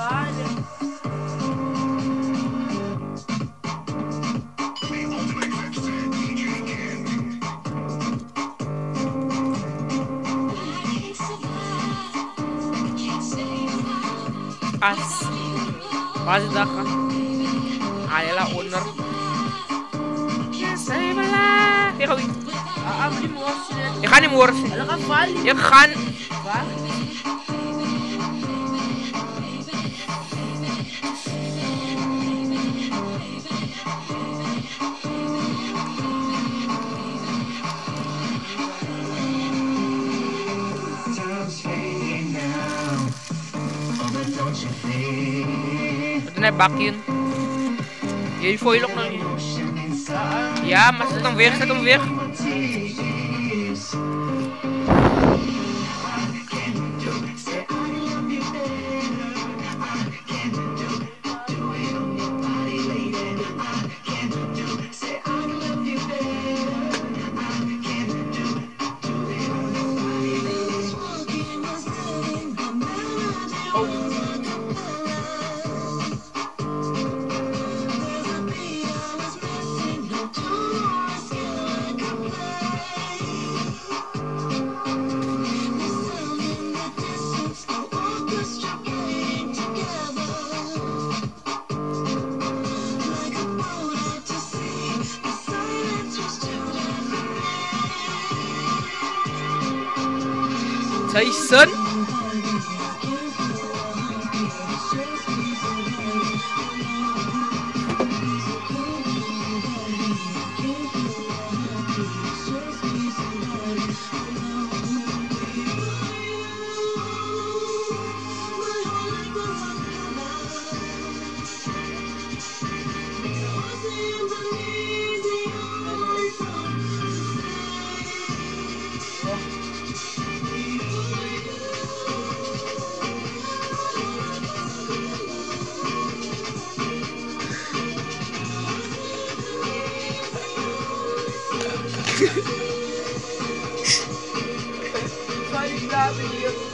sliding. As Quasi Dhaka adalah owner Saibala Ya kawi Ya kan yang worth Ya kan bakje. Je voor je nog. niet. Ja, maar zet hem weg, zet hem weg. Sa Sadece daha biliyorum.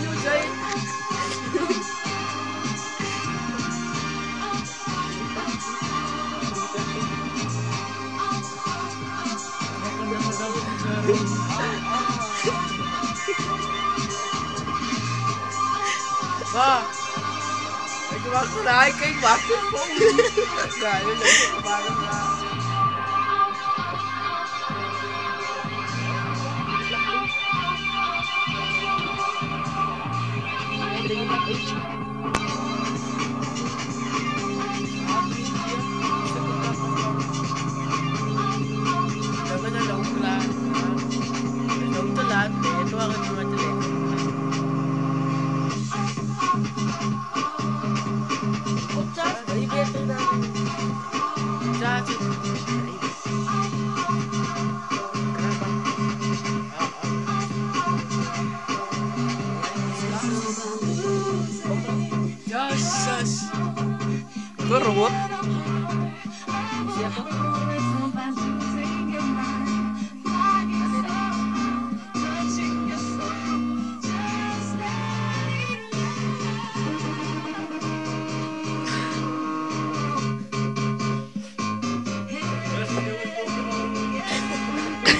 Yung giant. Ba? Ay, kumakulahay kay Bakit po? Gano'n lang. Parang na. Dapat Chat. Jesus. Ito, robot.